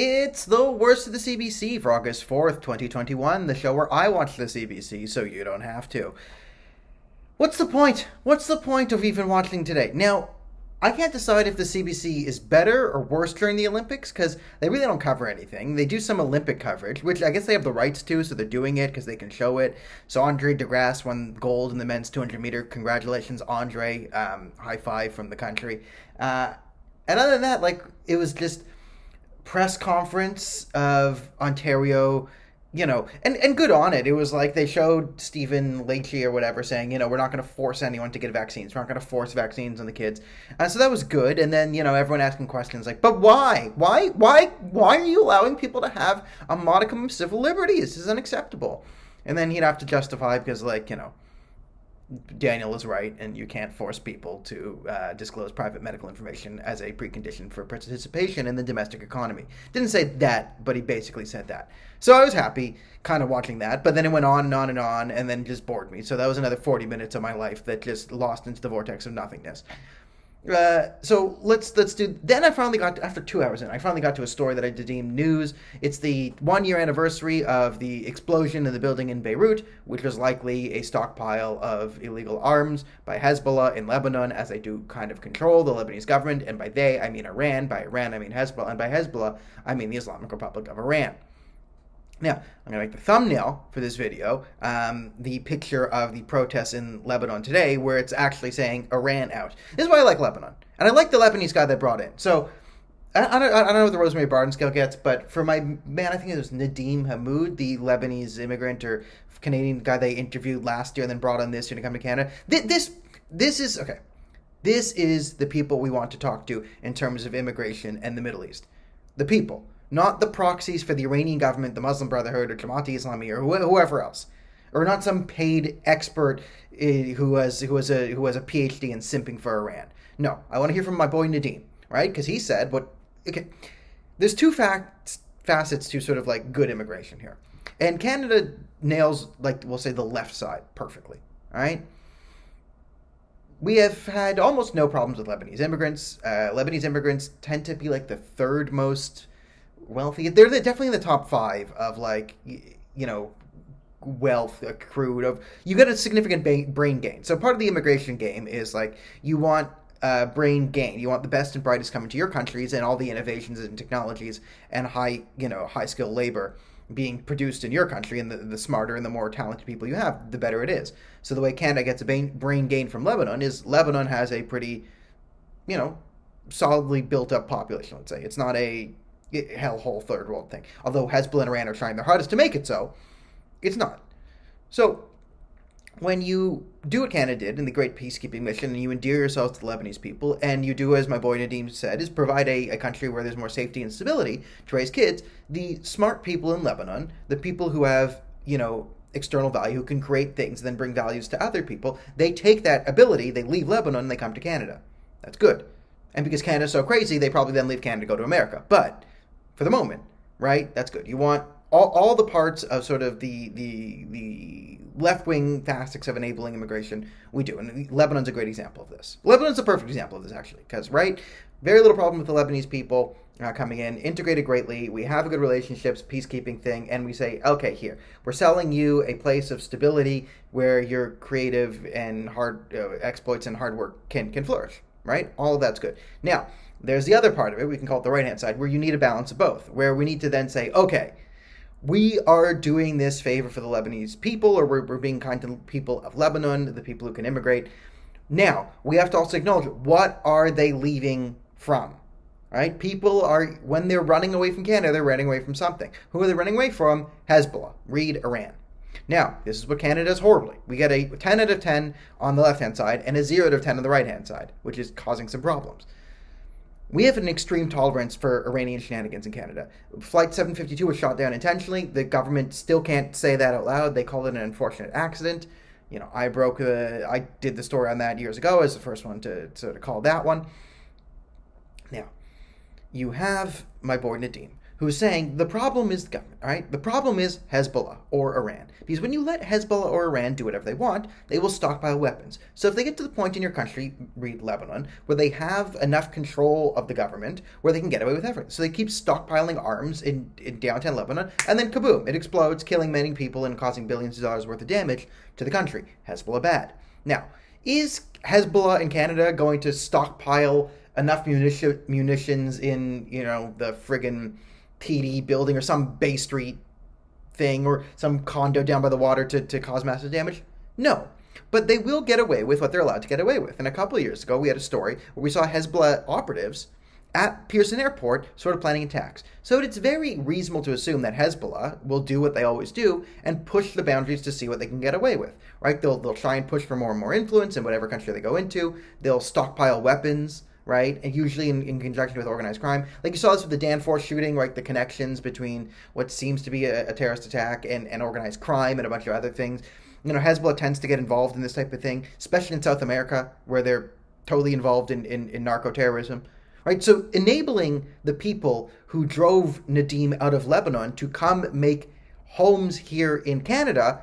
It's the worst of the CBC for August 4th, 2021, the show where I watch the CBC so you don't have to. What's the point? What's the point of even watching today? Now, I can't decide if the CBC is better or worse during the Olympics because they really don't cover anything. They do some Olympic coverage, which I guess they have the rights to, so they're doing it because they can show it. So Andre De Grasse won gold in the men's 200 meter. Congratulations, Andre! Um, high five from the country. Uh, and other than that, like it was just press conference of Ontario you know, and, and good on it. It was like they showed Stephen Lecce or whatever saying, you know, we're not going to force anyone to get vaccines. We're not going to force vaccines on the kids. Uh, so that was good. And then, you know, everyone asking questions like, but why? Why? Why? Why are you allowing people to have a modicum of civil liberties? This is unacceptable. And then he'd have to justify because, like, you know, Daniel is right, and you can't force people to uh, disclose private medical information as a precondition for participation in the domestic economy. Didn't say that, but he basically said that. So I was happy kind of watching that, but then it went on and on and on, and then just bored me. So that was another 40 minutes of my life that just lost into the vortex of nothingness. Uh, so let's let's do. Then I finally got to, after two hours in. I finally got to a story that I deemed news. It's the one year anniversary of the explosion in the building in Beirut, which was likely a stockpile of illegal arms by Hezbollah in Lebanon, as they do kind of control the Lebanese government. And by they, I mean Iran. By Iran, I mean Hezbollah. And by Hezbollah, I mean the Islamic Republic of Iran. Now, I'm going to make the thumbnail for this video um, the picture of the protests in Lebanon today, where it's actually saying Iran out. This is why I like Lebanon. And I like the Lebanese guy that brought in. So, I, don't, I don't know what the Rosemary Barton scale gets, but for my man, I think it was Nadim Hamoud, the Lebanese immigrant or Canadian guy they interviewed last year and then brought on this year to come to Canada. This, this is, okay, this is the people we want to talk to in terms of immigration and the Middle East. The people not the proxies for the Iranian government, the Muslim Brotherhood, or Jamaat Islami, or wh- whoever else, or not some paid expert uh, who has who has a who has a PhD in simping for Iran. No, I want to hear from my boy Nadim, right? Because he said what. Okay, there's two facts facets to sort of like good immigration here, and Canada nails like we'll say the left side perfectly. Right. We have had almost no problems with Lebanese immigrants. Uh, Lebanese immigrants tend to be like the third most wealthy. They're definitely in the top five of like you know wealth accrued of you get a significant ba- brain gain. So part of the immigration game is like you want uh, brain gain. You want the best and brightest coming to your countries and all the innovations and technologies and high you know high skilled labor being produced in your country and the, the smarter and the more talented people you have the better it is so the way canada gets a brain gain from lebanon is lebanon has a pretty you know solidly built up population let's say it's not a hellhole third world thing. Although Hezbollah and Iran are trying their hardest to make it so, it's not. So, when you do what Canada did in the Great Peacekeeping Mission and you endear yourselves to the Lebanese people, and you do, as my boy Nadim said, is provide a, a country where there's more safety and stability to raise kids, the smart people in Lebanon, the people who have, you know, external value, who can create things, and then bring values to other people, they take that ability, they leave Lebanon, and they come to Canada. That's good. And because Canada's so crazy, they probably then leave Canada to go to America. But for the moment, right? That's good. You want all, all the parts of sort of the the the left wing facets of enabling immigration we do, and Lebanon's a great example of this. Lebanon's a perfect example of this actually, because right, very little problem with the Lebanese people uh, coming in, integrated greatly. We have a good relationships, peacekeeping thing, and we say, okay, here we're selling you a place of stability where your creative and hard uh, exploits and hard work can can flourish. Right, all of that's good. Now there's the other part of it, we can call it the right hand side, where you need a balance of both, where we need to then say, okay, we are doing this favor for the Lebanese people, or we're, we're being kind to the people of Lebanon, the people who can immigrate. Now, we have to also acknowledge what are they leaving from? Right? People are, when they're running away from Canada, they're running away from something. Who are they running away from? Hezbollah. Read Iran. Now, this is what Canada does horribly. We get a 10 out of 10 on the left hand side and a 0 out of 10 on the right hand side, which is causing some problems. We have an extreme tolerance for Iranian shenanigans in Canada. Flight 752 was shot down intentionally. The government still can't say that out loud. They call it an unfortunate accident. You know, I broke the, I did the story on that years ago as the first one to sort of call that one. Now, you have my boy Nadim, who's saying the problem is the government, right? The problem is Hezbollah or Iran. Because when you let Hezbollah or Iran do whatever they want, they will stockpile weapons. So if they get to the point in your country, read Lebanon, where they have enough control of the government where they can get away with everything. So they keep stockpiling arms in, in downtown Lebanon, and then kaboom, it explodes, killing many people and causing billions of dollars worth of damage to the country. Hezbollah bad. Now, is Hezbollah in Canada going to stockpile enough munition, munitions in, you know, the friggin' PD building or some Bay Street thing or some condo down by the water to, to cause massive damage? No. But they will get away with what they're allowed to get away with. And a couple of years ago, we had a story where we saw Hezbollah operatives at Pearson Airport sort of planning attacks. So it's very reasonable to assume that Hezbollah will do what they always do and push the boundaries to see what they can get away with, right? They'll, they'll try and push for more and more influence in whatever country they go into. They'll stockpile weapons right? And usually in, in conjunction with organized crime. Like you saw this with the Danforth shooting, right? The connections between what seems to be a, a terrorist attack and, and organized crime and a bunch of other things. You know, Hezbollah tends to get involved in this type of thing, especially in South America, where they're totally involved in, in, in narco terrorism. Right? So enabling the people who drove Nadim out of Lebanon to come make homes here in Canada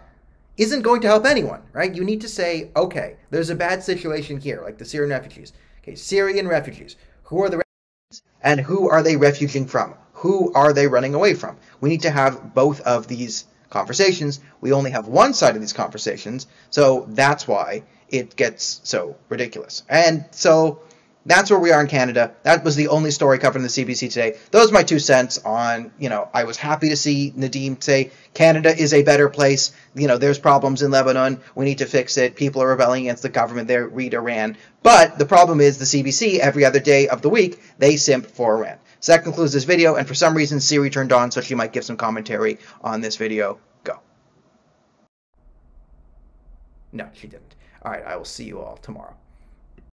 isn't going to help anyone, right? You need to say, okay, there's a bad situation here, like the Syrian refugees. Okay, Syrian refugees. Who are the refugees and who are they refuging from? Who are they running away from? We need to have both of these conversations. We only have one side of these conversations, so that's why it gets so ridiculous. And so that's where we are in Canada. That was the only story covered in the CBC today. Those are my two cents on, you know, I was happy to see Nadim say Canada is a better place. You know, there's problems in Lebanon. We need to fix it. People are rebelling against the government there. Read Iran. But the problem is the CBC, every other day of the week, they simp for Iran. So that concludes this video. And for some reason, Siri turned on, so she might give some commentary on this video. Go. No, she didn't. All right, I will see you all tomorrow.